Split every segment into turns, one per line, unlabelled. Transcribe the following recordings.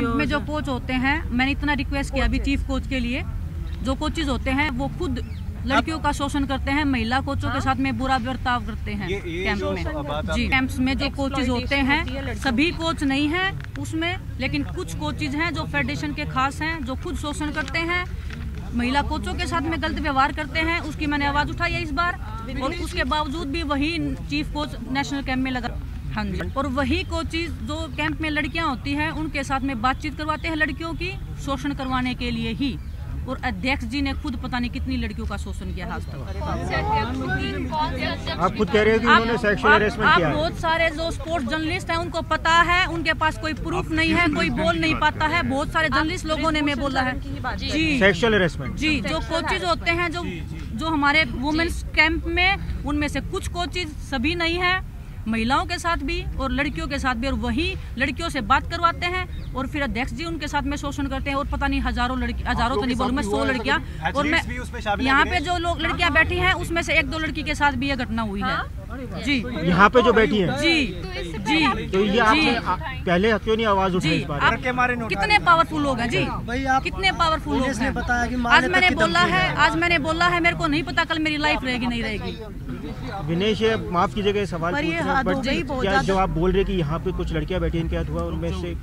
Camp में जो coach होते हैं मैंने इतना रिक्वेस्ट किया अभी चीफ कोच के लिए। जो कोचेज होते हैं वो खुद लड़कियों का शोषण करते हैं महिला कोचों के साथ में बुरा बर्ताव करते हैं
ये- ये
कैंप में। जी। कैंप्स में जो कोचेज होते हैं सभी कोच नहीं हैं उसमें लेकिन कुछ कोचेज हैं जो फेडरेशन के खास हैं जो खुद शोषण करते हैं महिला कोचों के साथ में गलत व्यवहार करते हैं उसकी मैंने आवाज़ उठाई है इस बार। और उसके बावजूद भी वही चीफ कोच नेशनल कैंप में लगा हाँ जी। और वही कोचेज जो कैंप में लड़कियाँ होती हैं उनके साथ में बातचीत करवाते हैं लड़कियों की शोषण करवाने के लिए ही। और अध्यक्ष जी ने खुद पता नहीं कितनी लड़कियों का शोषण किया आज तक।
आप खुद कह रहे हो कि उन्होंने सेक्सुअल हेरेसमेंट किया है।
बहुत सारे जो स्पोर्ट्स जर्नलिस्ट हैं उनको पता है उनके पास कोई प्रूफ नहीं है कोई बोल नहीं पाता है। बहुत सारे जर्नलिस्ट लोगों ने मैं बोला है। जी।
सेक्सुअल हेरेसमेंट
जी जो कोचिज होते हैं जो जो हमारे वुमेन्स कैंप में उनमें से कुछ कोचिज सभी नहीं है। महिलाओं के साथ भी और लड़कियों के साथ भी और वही लड़कियों से बात करवाते हैं। और फिर अध्यक्ष जी उनके साथ में शोषण करते हैं और पता नहीं हज़ारों लड़की हज़ारों तो नहीं बोलूँ मैं सौ लड़कियाँ और मैं
Athletes भी उसमें शामिल हैं।
यहाँ पे जो लोग लड़कियाँ बैठी हैं उसमें से एक दो लड़की के साथ भी यह घटना हुई है। जी।
यहाँ पे जो बैठी है।
जी। जी।
तो ये
जी
आपने पहले क्यों नहीं आवाज़ उठाई इस बारे
आप
में?
मारे
कितने पावरफुल लोग हैं? जी।
भाई आप
कितने पावरफुल लोग हैं?
बताया कि
आज मैंने बोला है आज मैंने बोला है मेरे को नहीं पता कल मेरी लाइफ रहेगी नहीं रहेगी।
विनेश ये माफ़ कीजिएगा सवाल
पर ये
पूछ रहे हैं,
हद हो
बट क्या जो आप बोल रहे हैं कि यहाँ पे कुछ लड़कियाँ बैठी इनके साथ हुआ उनमें से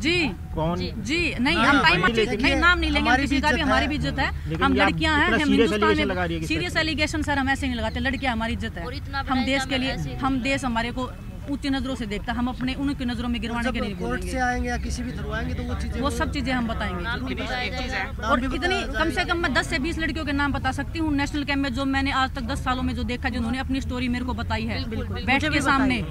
जी।
कौन
जी नहीं हम टाइम नहीं नाम नहीं लेंगे
हमारी
किसी का
भी
हमारी
है।
भी इज़्ज़त है। हम लड़कियाँ हैं हम हिंदुस्तान
है
में सीरियस एलिगेशन सर हम ऐसे नहीं लगाते लड़कियाँ हमारी इज़्ज़त है। हम देश के लिए हम देश हमारे को ऊँची नज़रों से देखता हम अपने उनकी नज़रों में गिरवाने के
लिए कोर्ट से आएँगे या किसी भी थ्रू आएँगे तो वो चीज़ें
वो सब चीज़ें हम बताएँगे। और इतनी कम से कम मैं 10 से 20 लड़कियों के नाम बता सकती हूँ। नेशनल कैंप में जो मैंने आज तक 10 सालों में जो देखा जिन्होंने अपनी स्टोरी मेरे को बताई है बैठे के सामने।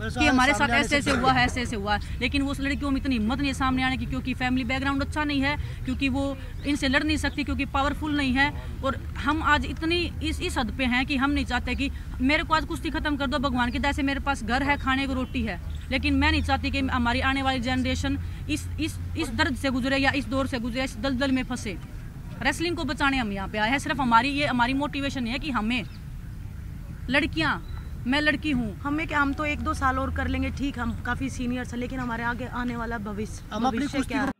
कि हमारे साथ ऐसे ऐसे हुआ है ऐसे ऐसे हुआ। है लेकिन वो उस लड़कियों में इतनी हिम्मत नहीं है सामने आने की क्योंकि फैमिली बैकग्राउंड अच्छा नहीं है क्योंकि वो इनसे लड़ नहीं सकती क्योंकि पावरफुल नहीं है। और हम आज इतनी इस इस हद पे हैं कि हम नहीं चाहते कि मेरे को आज कुश्ती खत्म कर दो भगवान की दया से मेरे पास घर है खाने को रोटी है। लेकिन मैं नहीं चाहती कि हमारी आने वाली जनरेशन इस इस इस दर्द से गुजरे या इस दौर से गुजरे इस दलदल में फंसे। रेसलिंग को बचाने हम यहाँ पे आए हैं सिर्फ़ हमारी ये हमारी मोटिवेशन है कि हमें लड़कियाँ मैं लड़की हूँ।
हमें क्या हम तो एक दो साल और कर लेंगे ठीक हम काफ़ी सीनियर है लेकिन हमारे आगे आने वाला भविष्य क्या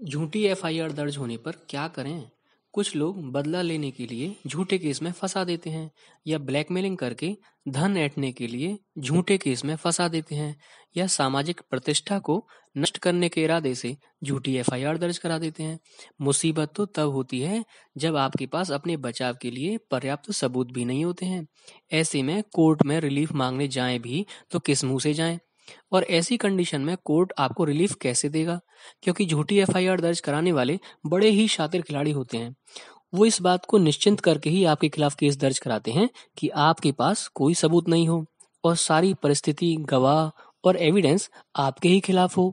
झूठी एफआईआर दर्ज होने पर क्या करें? कुछ लोग बदला लेने के लिए झूठे केस में फंसा देते हैं या ब्लैकमेलिंग करके धन ऐंठने के लिए झूठे केस में फंसा देते हैं या सामाजिक प्रतिष्ठा को नष्ट करने के इरादे से झूठी एफआईआर दर्ज करा देते हैं। मुसीबत तो तब होती है जब आपके पास अपने बचाव के लिए पर्याप्त सबूत भी नहीं होते हैं। ऐसे में कोर्ट में रिलीफ मांगने जाएँ भी तो किस मुँह से जाएँ? और ऐसी कंडीशन में कोर्ट आपको रिलीफ कैसे देगा? क्योंकि झूठी एफआईआर दर्ज कराने वाले बड़े ही शातिर खिलाड़ी होते हैं। वो इस बात को निश्चिंत करके ही आपके खिलाफ केस दर्ज कराते हैं कि आपके पास कोई सबूत नहीं हो और सारी परिस्थिति, गवाह और एविडेंस आपके ही खिलाफ हो।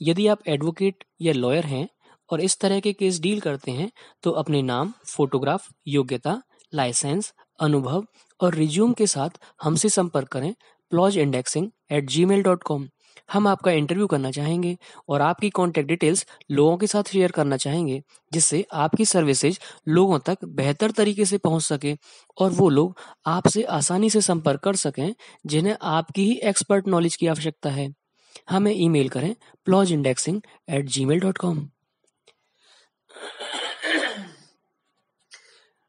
यदि आप एडवोकेट या लॉयर हैं और इस तरह के केस डील करते हैं तो अपने नाम फोटोग्राफ योग्यता लाइसेंस अनुभव और रिज्यूम के साथ हमसे संपर्क करें indexing at Gmail dot com हम आपका इंटरव्यू करना चाहेंगे और आपकी कॉन्टैक्ट डिटेल्स लोगों के साथ शेयर करना चाहेंगे, जिससे आपकी सर्विसेज़ लोगों तक बेहतर तरीके से पहुँच सके और वो लोग आपसे आसानी से संपर्क कर सकें, जिन्हें आपकी ही एक्सपर्ट नॉलेज की आवश्यकता है। हमें ईमेल करें applause indexing at Gmail dot com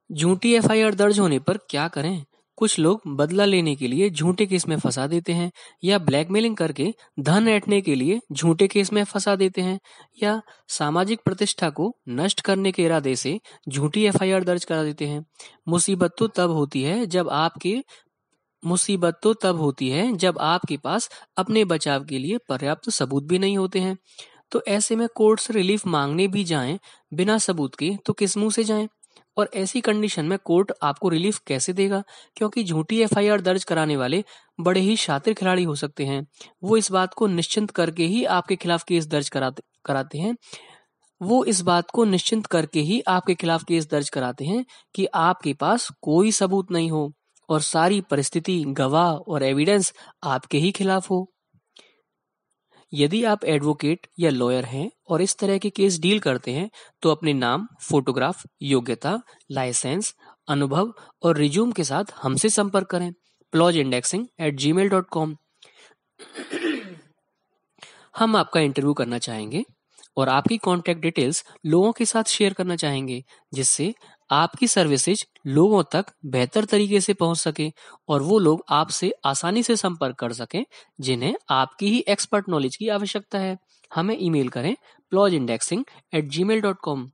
झूठी एफआईआर दर्ज होने पर क्या करें? कुछ लोग बदला लेने के लिए झूठे केस में फंसा देते हैं, या ब्लैकमेलिंग करके धन ऐंठने के लिए झूठे केस में फंसा देते हैं, या सामाजिक प्रतिष्ठा को नष्ट करने के इरादे से झूठी एफआईआर दर्ज करा देते हैं। मुसीबत तो तब होती है जब आपके, मुसीबत तो तब होती है जब आपके पास अपने बचाव के लिए पर्याप्त सबूत भी नहीं होते हैं। तो ऐसे में कोर्ट से रिलीफ मांगने भी जाएँ, बिना सबूत के तो किस मुँह से जाएँ? और ऐसी कंडीशन में कोर्ट आपको रिलीफ कैसे देगा? क्योंकि झूठी एफआईआर दर्ज कराने वाले बड़े ही शातिर खिलाड़ी हो सकते हैं। वो इस बात को निश्चिंत करके ही आपके खिलाफ केस दर्ज कराते कराते हैं। वो इस बात को निश्चिंत करके ही आपके खिलाफ केस दर्ज कराते हैं कि आपके पास कोई सबूत नहीं हो और सारी परिस्थिति, गवाह और एविडेंस आपके ही खिलाफ हो। यदि आप एडवोकेट या लॉयर हैं और इस तरह के केस डील करते हैं तो अपने नाम फोटोग्राफ योग्यता लाइसेंस अनुभव और रिज्यूम के साथ हमसे संपर्क करें। Applause indexing at Gmail dot com हम आपका इंटरव्यू करना चाहेंगे और आपकी कॉन्टैक्ट डिटेल्स लोगों के साथ शेयर करना चाहेंगे, जिससे आपकी सर्विसेज़ लोगों तक बेहतर तरीके से पहुँच सके और वो लोग आपसे आसानी से संपर्क कर सकें, जिन्हें आपकी ही एक्सपर्ट नॉलेज की आवश्यकता है। हमें ईमेल करें applause indexing at Gmail dot com